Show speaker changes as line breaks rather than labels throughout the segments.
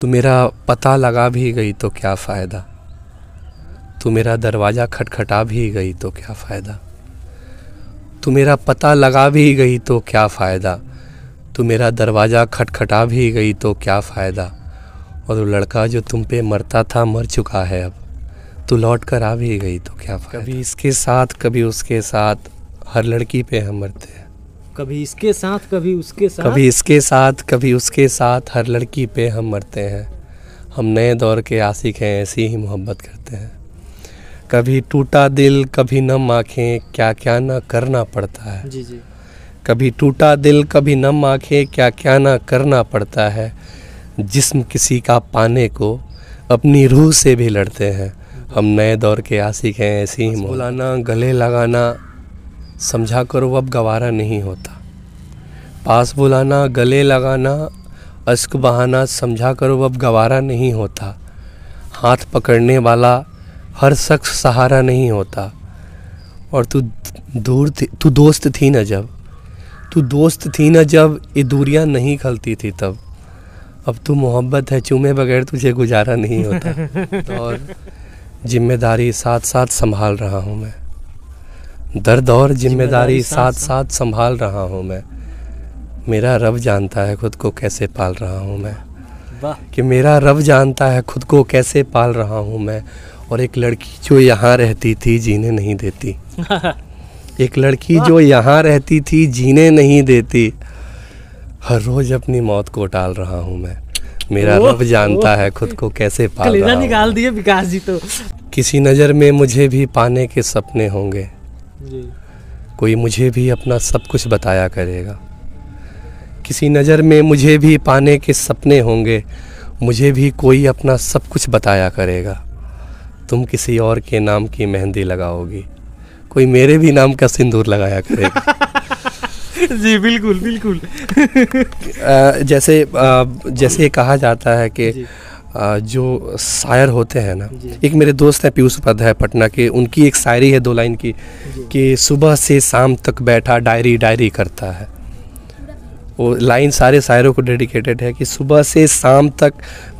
तू मेरा पता लगा भी गई तो क्या फ़ायदा? तू मेरा दरवाज़ा खटखटा भी गई तो क्या फ़ायदा? तू मेरा पता लगा भी गई तो क्या फ़ायदा? तू मेरा दरवाज़ा खटखटा भी गई तो क्या फ़ायदा? और वो लड़का जो तुम पे मरता था मर चुका है अब। तू लौट कर आ भी गई तो क्या फ़ायदा? कभी इसके साथ कभी उसके साथ हर लड़की पे हम मरते हैं।
कभी इसके साथ कभी उसके साथ।
कभी इसके साथ कभी उसके साथ। हर लड़की पे हम मरते हैं। हम नए दौर के आशिक हैं ऐसी ही मोहब्बत करते हैं। कभी टूटा दिल कभी नम आँखें क्या क्या ना करना पड़ता है।
जी जी।
कभी टूटा दिल कभी नम आँखें क्या क्या ना करना पड़ता है। जिस्म किसी का पाने को अपनी रूह से भी लड़ते हैं। हम नए दौर के आशिक हैं ऐसी ही बुलाना गले लगाना समझा करो अब गवारा नहीं होता। पास बुलाना गले लगाना अश्क बहाना समझा करो अब गवारा नहीं होता। हाथ पकड़ने वाला हर शख्स सहारा नहीं होता। और तू दूर थी तू दोस्त थी न जब। तू दोस्त थी न जब ये दूरियाँ नहीं खलती थी तब। अब तू मोहब्बत है चूमे बगैर तुझे गुजारा नहीं होता। और ज़िम्मेदारी साथ साथ संभाल रहा हूँ मैं। दर्द और ज़िम्मेदारी साथ साथ संभाल रहा हूँ मैं। मेरा रब जानता है खुद को कैसे पाल रहा हूँ मैं। कि मेरा रब जानता है खुद को कैसे पाल रहा हूँ मैं। और एक लड़की जो यहाँ रहती थी जीने नहीं देती। एक लड़की जो यहाँ रहती थी जीने नहीं देती। हर रोज अपनी मौत को टाल रहा हूँ मैं। मेरा रब जानता है खुद को कैसे पाल रहा हूँ
निकाल दिए विकास जी तो।
किसी नज़र में मुझे भी पाने के सपने होंगे।
जी।
कोई मुझे भी अपना सब कुछ बताया करेगा। किसी नज़र में मुझे भी पाने के सपने होंगे। मुझे भी कोई अपना सब कुछ बताया करेगा। तुम किसी और के नाम की मेहंदी लगाओगी। कोई मेरे भी नाम का सिंदूर लगाया करेगा।
जी बिल्कुल बिल्कुल।
जैसे अ, जैसे कहा जाता है कि
जी।
अ, जो शायर होते हैं ना एक मेरे दोस्त हैं पीयूष उपाध्याय पटना के उनकी एक शायरी है दो लाइन की कि सुबह से शाम तक बैठा डायरी डायरी करता है। वो लाइन सारे शायरों को डेडिकेटेड है कि सुबह से शाम तक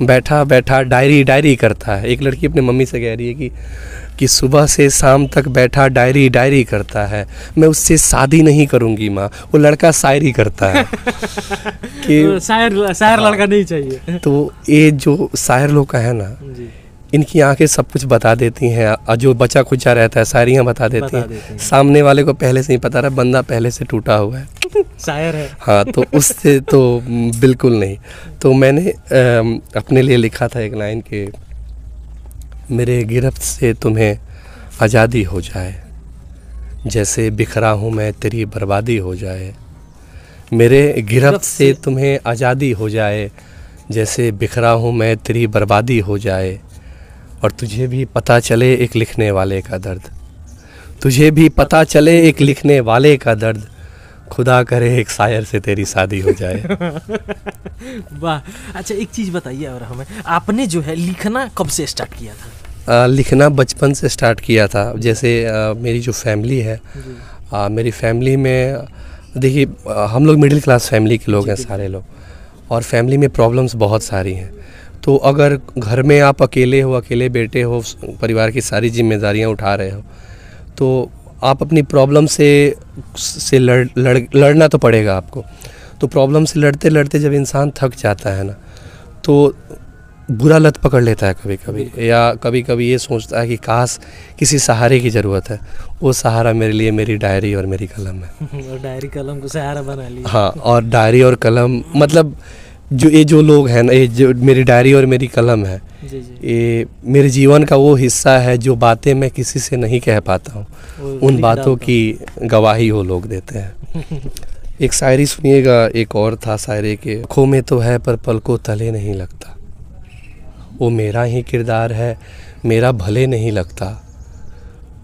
बैठा बैठा डायरी डायरी करता है। एक लड़की अपनी मम्मी से कह रही है कि कि सुबह से शाम तक बैठा डायरी डायरी करता है। मैं उससे शादी नहीं करूँगी माँ वो लड़का शायरी करता है। कि
तो शायर शायर लड़का नहीं चाहिए।
तो ये जो शायर लोग का है ना इनकी आँखें सब कुछ बता देती हैं और जो बचा खुचा रहता है शायरियाँ बता देती
बता
हैं।
देती हैं।
सामने वाले को पहले से ही पता रहा बंदा पहले से टूटा हुआ है।
शायर है।
हाँ तो उससे तो बिल्कुल नहीं। तो मैंने अपने लिए लिखा था एक लाइन के मेरे गिरफ्त से तुम्हें आज़ादी हो जाए। जैसे बिखरा हूँ मैं तेरी बर्बादी हो जाए। मेरे गिरफ्त से तुम्हें आज़ादी हो जाए। जैसे बिखरा हूँ मैं तेरी बर्बादी हो जाए। और तुझे भी पता चले एक लिखने वाले का दर्द। तुझे भी पता चले एक लिखने वाले का दर्द। खुदा करे एक शायर से तेरी शादी हो जाए।
वाह। अच्छा एक चीज़ बताइए और हमें आपने जो है लिखना कब से स्टार्ट किया था?
आ, लिखना बचपन से स्टार्ट किया था। जैसे आ, मेरी जो फैमिली है आ, मेरी फैमिली में देखिए हम लोग मिडिल क्लास फैमिली के लोग हैं सारे लोग। और फैमिली में प्रॉब्लम्स बहुत सारी हैं। तो अगर घर में आप अकेले हो अकेले बेटे हो परिवार की सारी जिम्मेदारियाँ उठा रहे हो तो आप अपनी प्रॉब्लम से से लड़, लड़ लड़ना तो पड़ेगा आपको। तो प्रॉब्लम से लड़ते लड़ते जब इंसान थक जाता है ना तो बुरा लत पकड़ लेता है कभी कभी या कभी कभी ये सोचता है कि काश किसी सहारे की ज़रूरत है वो सहारा मेरे लिए मेरी डायरी और मेरी कलम है।
और डायरी कलम को सहारा बना लिया
हाँ और डायरी और कलम मतलब जो ये जो लोग हैं ना ये जो मेरी डायरी और मेरी कलम है
जी जी।
ये मेरे जीवन का वो हिस्सा है जो बातें मैं किसी से नहीं कह पाता हूँ। उन बातों की गवाही वो लोग देते हैं। एक शायरी सुनिएगा एक और था शायरे के आँखों में तो है पर पल को तले नहीं लगता। वो मेरा ही किरदार है मेरा भले नहीं लगता।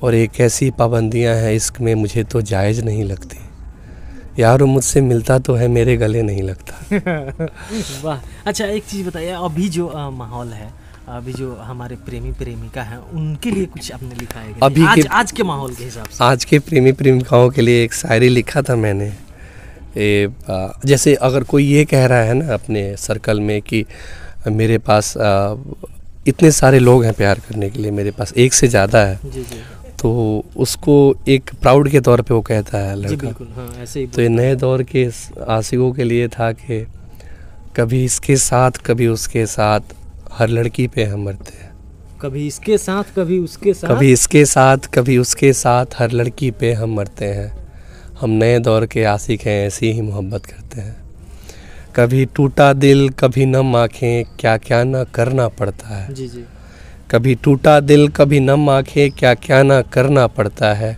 और एक ऐसी पाबंदियाँ हैं इश्क में मुझे तो जायज़ नहीं लगती। यार वो मुझसे मिलता तो है मेरे गले नहीं लगता।
वाह। अच्छा एक चीज़ बताइए अभी जो माहौल है अभी जो हमारे प्रेमी प्रेमिका हैं उनके लिए कुछ आपने लिखा है
अभी
आज
के-
आज के माहौल के हिसाब से।
आज के प्रेमी प्रेमिकाओं के लिए एक शायरी लिखा था मैंने। ए, आ, जैसे अगर कोई ये कह रहा है ना अपने सर्कल में कि मेरे पास आ, इतने सारे लोग हैं प्यार करने के लिए मेरे पास एक से ज़्यादा है
जी जी।
तो उसको एक प्राउड के तौर पे वो कहता है लड़का।
बिल्कुल हाँ ऐसे ही
तो ये नए दौर के आशिकों के लिए था कि कभी इसके साथ कभी उसके साथ हर लड़की पे हम मरते हैं।
कभी इसके साथ कभी उसके साथ?
कभी इसके साथ कभी उसके साथ हर लड़की पे हम मरते हैं। हम नए दौर के आशिक हैं ऐसी ही मोहब्बत करते हैं। कभी टूटा दिल कभी नम आँखें क्या क्या ना करना पड़ता है।
जी जी।
कभी टूटा दिल कभी नम आँखें क्या क्या ना करना पड़ता है।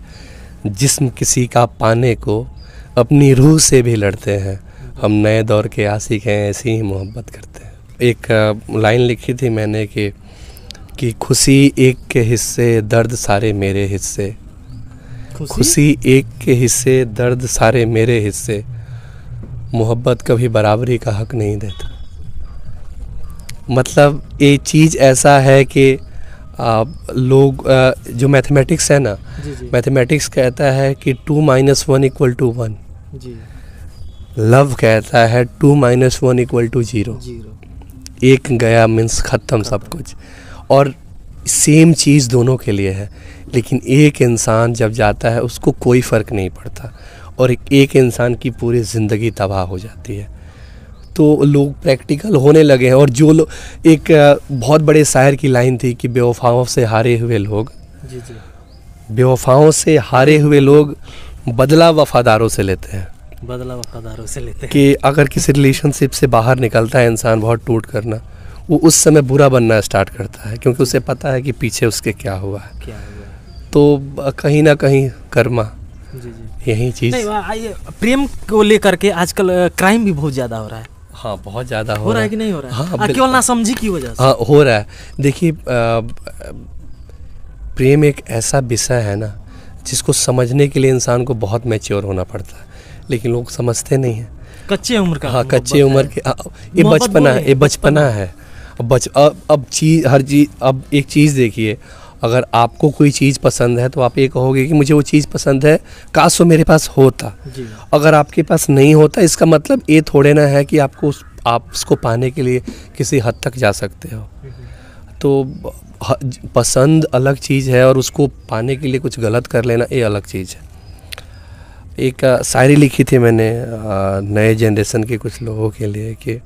जिस्म किसी का पाने को अपनी रूह से भी लड़ते हैं। हम नए दौर के आशिक हैं ऐसी ही मोहब्बत करते हैं। एक लाइन लिखी थी मैंने कि कि खुशी एक के हिस्से दर्द सारे मेरे हिस्से।
खुशी,
एक के हिस्से दर्द सारे मेरे हिस्से। मोहब्बत कभी बराबरी का हक नहीं देता। मतलब ये चीज़ ऐसा है कि आ, लोग आ, जो मैथमेटिक्स है ना मैथमेटिक्स कहता है कि two minus one equal to one. Love कहता है two minus one equal to zero.
Zero.
एक गया मीन्स ख़त्म सब कुछ। और सेम चीज़ दोनों के लिए है लेकिन एक इंसान जब जाता है उसको कोई फ़र्क नहीं पड़ता और एक, एक इंसान की पूरी ज़िंदगी तबाह हो जाती है। तो लोग प्रैक्टिकल होने लगे हैं और जो लोग एक बहुत बड़े शायर की लाइन थी कि बेवफाओं से हारे हुए लोग
जी जी।
बेवफाओं से हारे हुए लोग बदला वफादारों से लेते हैं।
बदला वफादारों से लेते हैं।
कि अगर किसी रिलेशनशिप से बाहर निकलता है इंसान बहुत टूट करना वो उस समय बुरा बनना स्टार्ट करता है क्योंकि उसे पता है कि पीछे उसके क्या हुआ है।
क्या हुआ
तो कहीं ना कहीं कर्मा
जी जी।
यही चीज़।
प्रेम को लेकर के आजकल क्राइम भी बहुत ज़्यादा हो रहा है।
हाँ बहुत ज़्यादा
हो रहा है कि नहीं हो रहा है?
हाँ, बिल-
केवल नासमझी की वजह से।
हाँ हो रहा है। देखिए प्रेम एक ऐसा विषय है ना जिसको समझने के लिए इंसान को बहुत मैच्योर होना पड़ता है। लेकिन लोग समझते नहीं हैं।
कच्चे उम्र का
हाँ कच्चे उम्र के हाँ, ये बचपना है ये बचपना है। अब बच अब अब चीज़ हर चीज़ अब एक चीज़ देखिए अगर आपको कोई चीज़ पसंद है तो आप ये कहोगे कि मुझे वो चीज़ पसंद है काश वो मेरे पास होता। अगर आपके पास नहीं होता इसका मतलब ये थोड़े ना है कि आपको उस- आप उसको पाने के लिए किसी हद तक जा सकते हो। तो पसंद अलग चीज़ है और उसको पाने के लिए कुछ गलत कर लेना ये अलग चीज़ है। एक शायरी लिखी थी मैंने नए जनरेशन के कुछ लोगों के लिए कि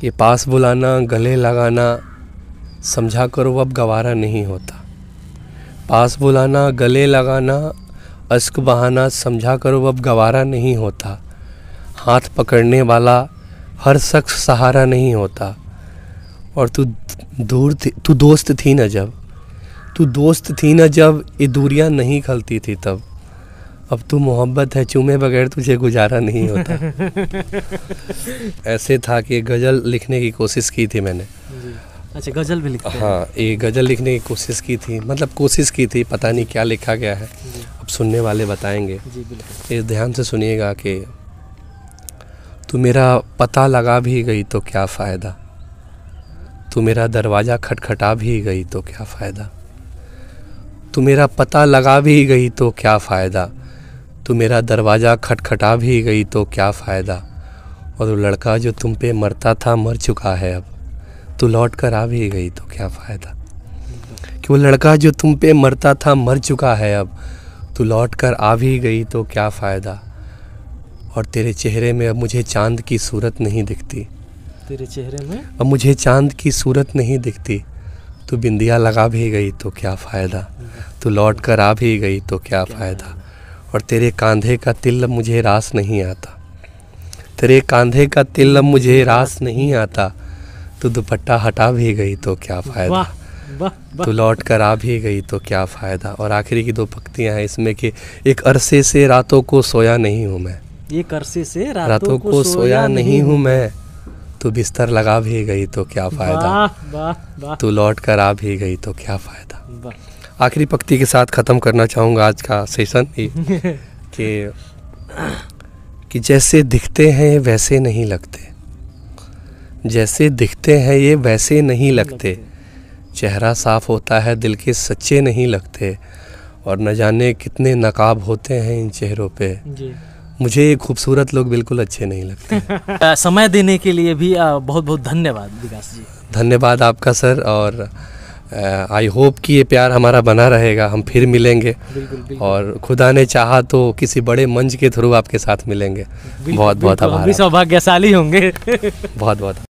कि पास बुलाना, गले लगाना, समझा करो अब गवारा नहीं होता। पास बुलाना, गले लगाना, अश्क बहाना, समझा करो अब गवारा नहीं होता। हाथ पकड़ने वाला, हर शख्स सहारा नहीं होता। और तू दूर थी, तू दोस्त थी ना जब, तू दोस्त थी ना जब, ये दूरियाँ नहीं खलती थी तब। अब तू मोहब्बत है चूमे बगैर तुझे गुजारा नहीं होता। ऐसे था कि गज़ल लिखने की कोशिश की थी मैंने।
अच्छा गज़ल भी लिखा हाँ।
ये गज़ल लिखने की कोशिश की थी मतलब कोशिश की थी पता नहीं क्या लिखा गया है। अब सुनने वाले बताएँगे।
जी बिल्कुल।
ये ध्यान से सुनिएगा कि तू मेरा पता लगा भी गई तो क्या फ़ायदा? तू मेरा दरवाज़ा खटखटा भी गई तो क्या फ़ायदा? तू मेरा पता लगा भी गई तो क्या फ़ायदा? तू मेरा दरवाज़ा खटखटा भी गई तो क्या फ़ायदा? और वो लड़का जो तुम पे मरता था मर चुका है अब। तू लौट कर आ भी गई तो क्या फ़ायदा? कि वो लड़का जो तुम पे मरता था मर चुका है अब। तू लौट कर आ भी गई तो क्या फ़ायदा? और तेरे चेहरे में अब मुझे चाँद की सूरत नहीं दिखती।
तेरे चेहरे में?
अब मुझे चाँद की सूरत नहीं दिखती। तू बिंदिया लगा भी गई तो क्या फ़ायदा? तू लौट कर आ भी गई तो क्या फ़ायदा? और तेरे कांधे का तिल मुझे रास नहीं आता। तेरे कांधे का तिल मुझे रास नहीं आता। तू दुपट्टा हटा भी गई तो क्या फ़ायदा? तू लौट कर आ भी गई तो क्या फ़ायदा? और आखिरी की दो पंक्तियाँ हैं इसमें कि एक अरसे से रातों को सोया नहीं हूँ मैं।
एक अरसे से रातों,
रातों को सोया नहीं हूँ मैं। तू बिस्तर लगा भी गई तो क्या फ़ायदा? तू लौट कर आ भी गई तो क्या फ़ायदा? आखिरी पक्ति के साथ ख़त्म करना चाहूँगा आज का सेशन कि कि जैसे दिखते हैं वैसे नहीं लगते। जैसे दिखते हैं ये वैसे नहीं लगते। चेहरा साफ़ होता है दिल के सच्चे नहीं लगते। और न जाने कितने नकाब होते हैं इन चेहरों पे।
जी।
मुझे ये खूबसूरत लोग बिल्कुल अच्छे नहीं लगते।
समय देने के लिए भी बहुत बहुत धन्यवाद विकास जी।
धन्यवाद आपका सर और आई होप कि ये प्यार हमारा बना रहेगा हम फिर मिलेंगे।
बिल्कुल बिल्कुल।
और खुदा ने चाहा तो किसी बड़े मंच के थ्रू आपके साथ मिलेंगे। बहुत बहुत आभार
सौभाग्यशाली होंगे।
बहुत बहुत।